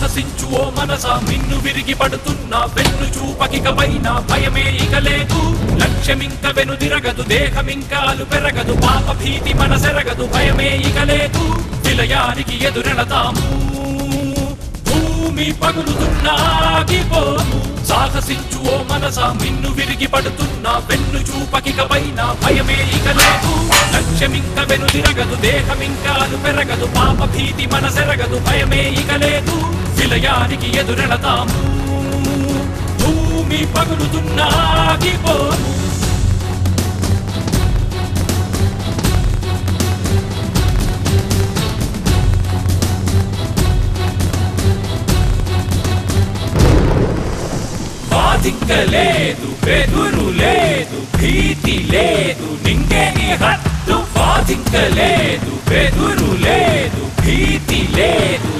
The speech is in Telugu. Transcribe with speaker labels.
Speaker 1: సాహసించు ఓ మనస మిన్ను విరిగి పడుతున్న వెన్ను చూపకిక పైన భయమే ఇక లేదు. లక్ష్యమింక వెనుదిరగదు దేహమింకాలు పెరగదు పాప భీతి మనసెరగదు భయమే ఇక లేదు. విలయానికి ఎదురెళతాము. భూమి పగులుతున్నాగిపోము సాహసించు ఓ మనస మిన్ను విరిగి పడుతున్న వెన్ను చూపకిక పైన భయమే ఇక లేదు. లక్ష్యమింక వెనుదిరగదు దేహమింకాలు పెరగదు పాప భీతి మనసెరగదు భయమే ఇక లేదు. నిలయానికి ఎదురెళతాము భూమి పగులుతున్నాగిపోము బాధింక లేదు బెదురు లేదు భీతి లేదు నింగేని హద్దు. బాధింక లేదు బెదురు లేదు భీతి లేదు.